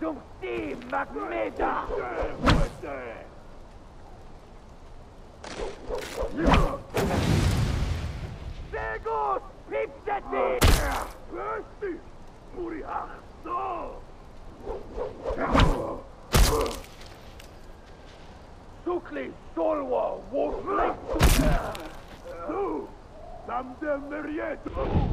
Junkti Magmeda! Segus Pipseti! Pösti! Purihahto! Sukli Solwa Wolflake! Tu! Tamde Merieto!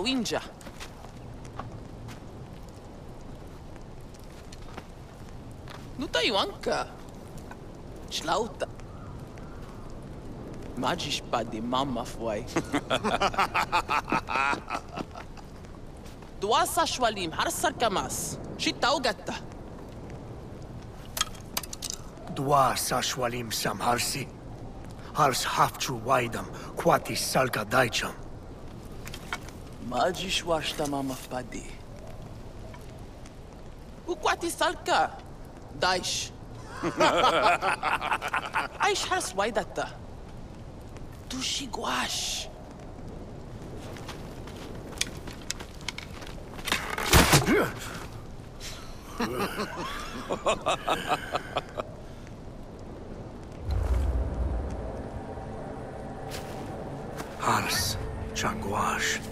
Tawinja. Nu Taiwanka. Schlauta. Magisch pa di mamma fuai. Duasa shwalim harsar kamas. Shitau gatta. Dwa sashwalim samharsi. Hars hafchu waidam, kwati Majishwashtamama Fpadi. O quati salka? Daish. Aish has why that? Tushiguash. Hans, Changuash.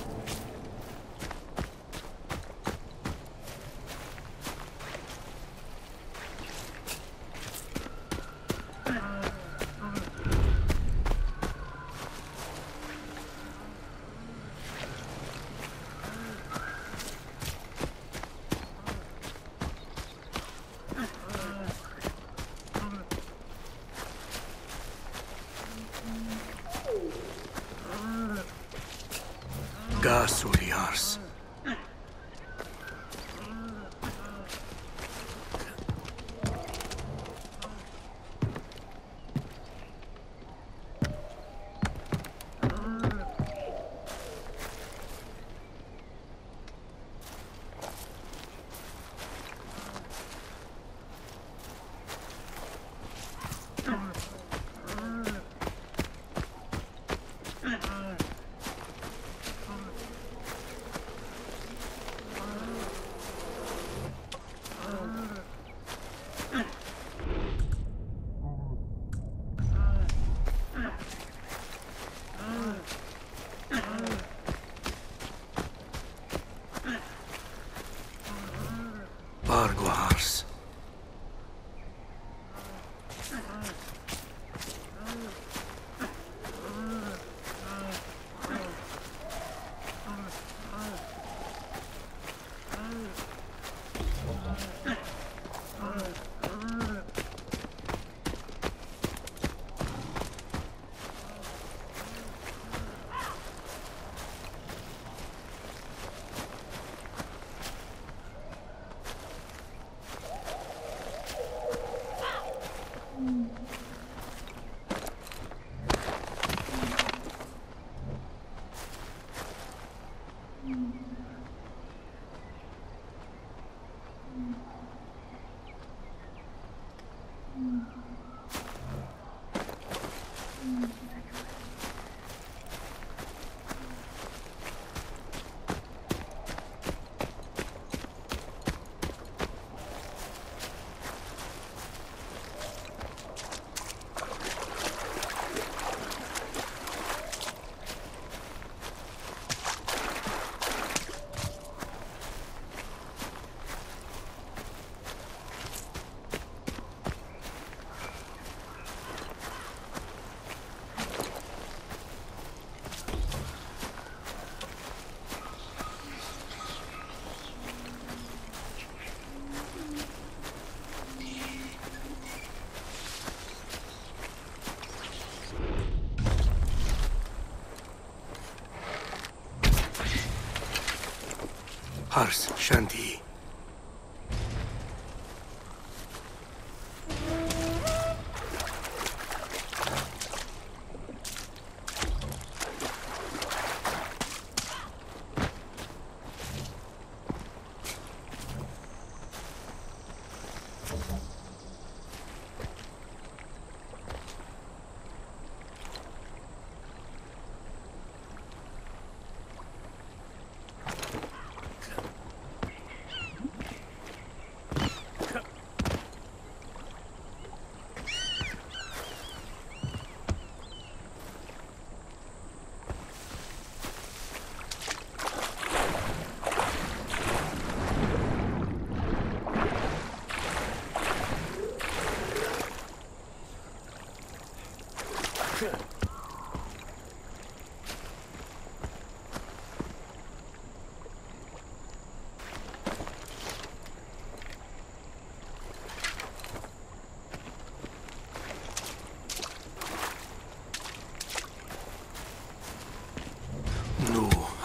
Mars, Shanti.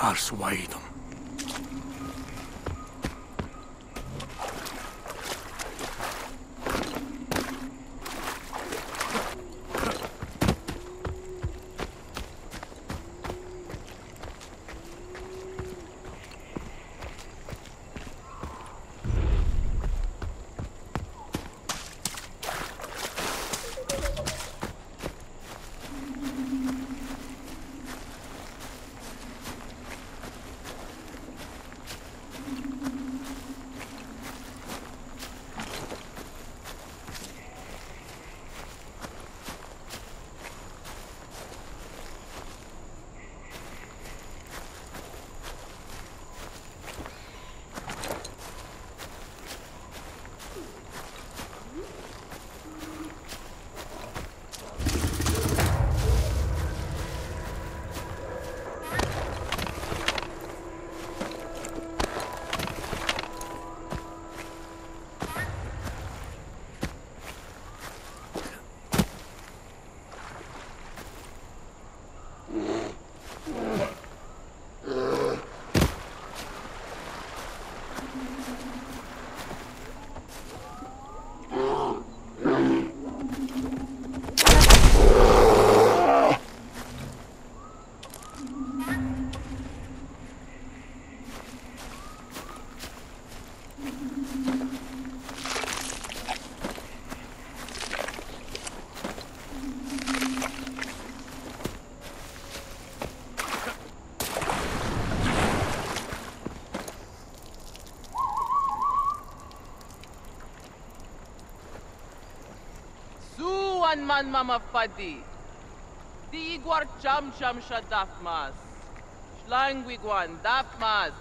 Nu man mama fadi. Di igwar cham cham sha dafmas. Schlang wigwan dafmas.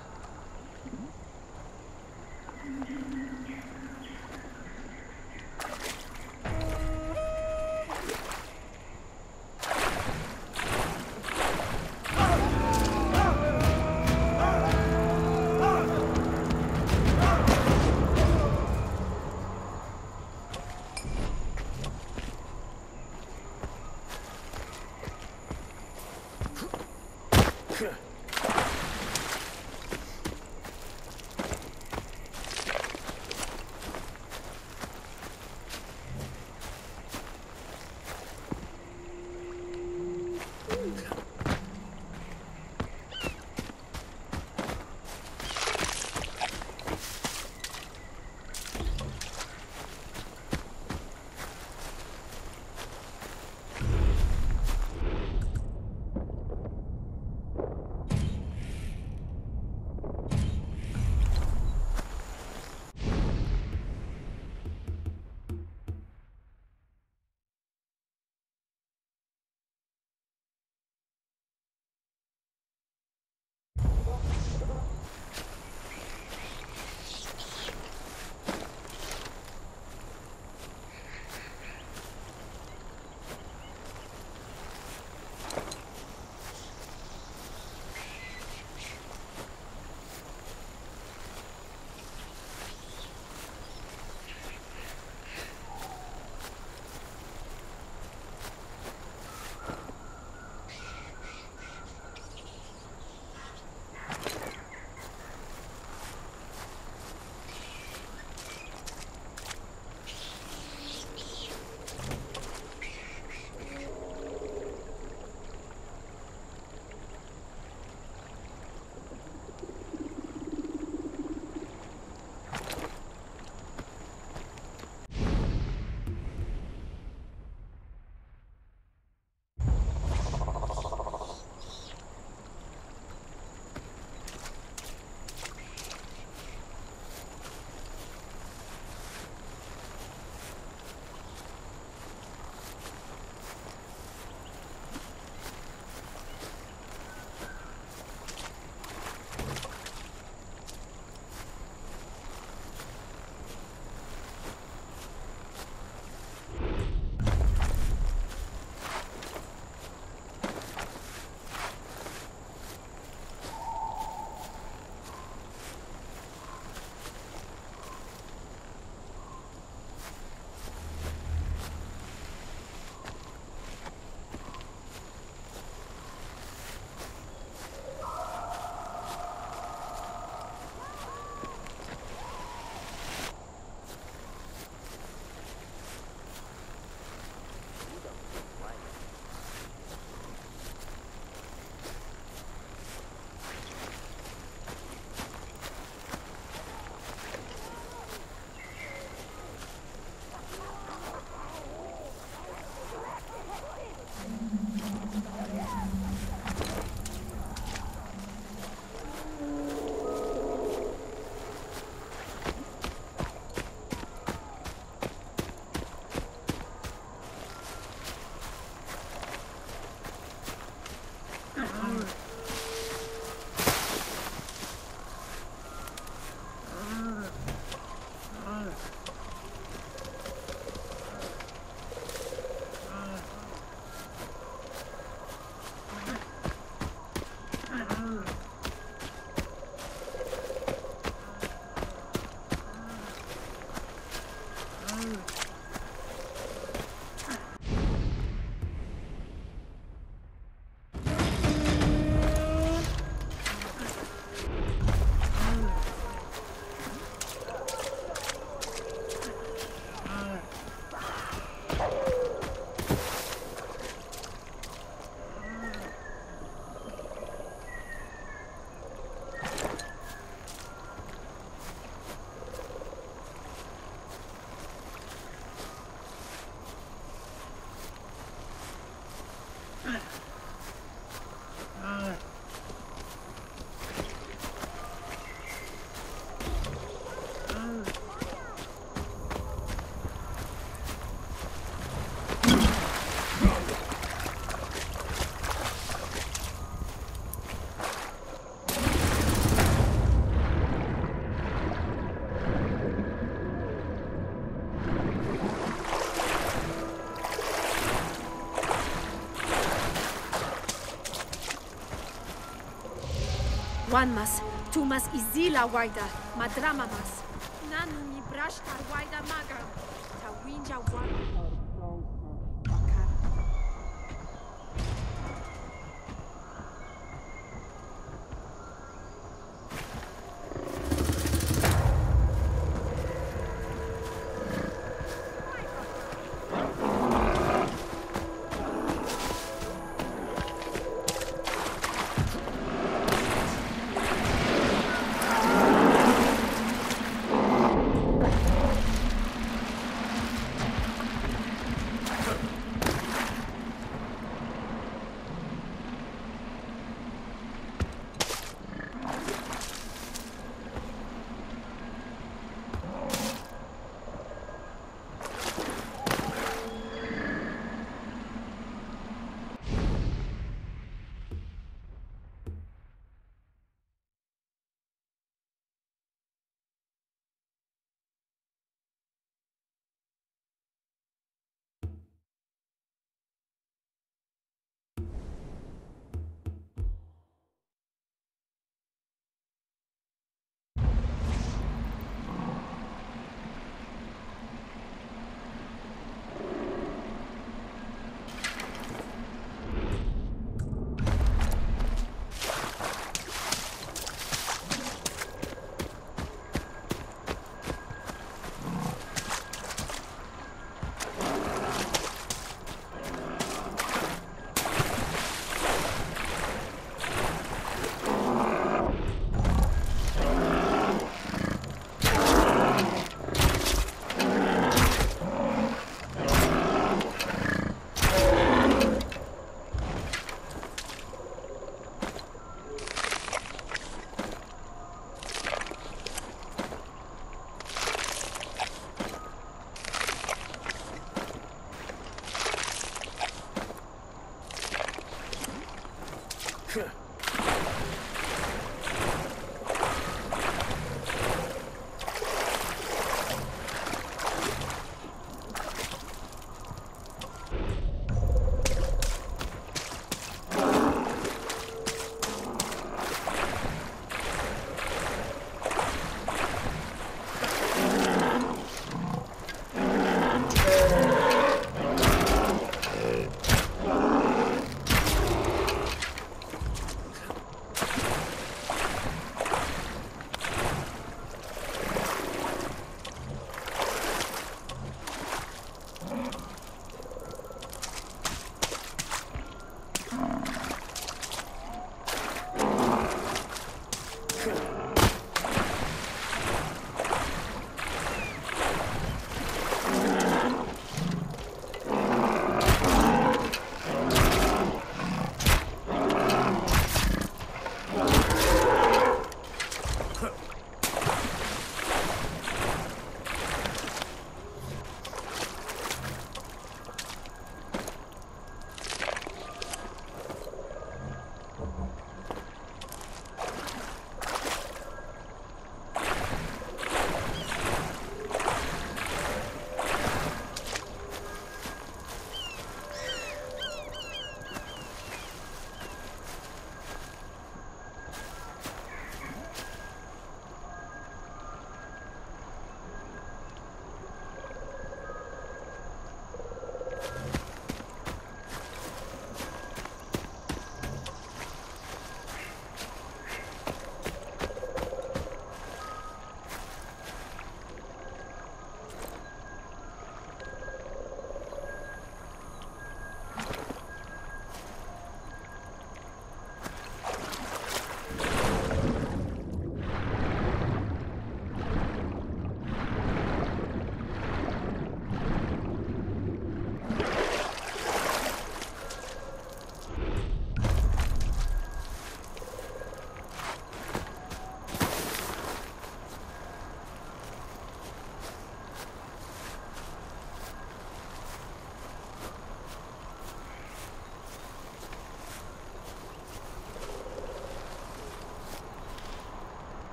Juanmas, Tumas y Zila Guaida,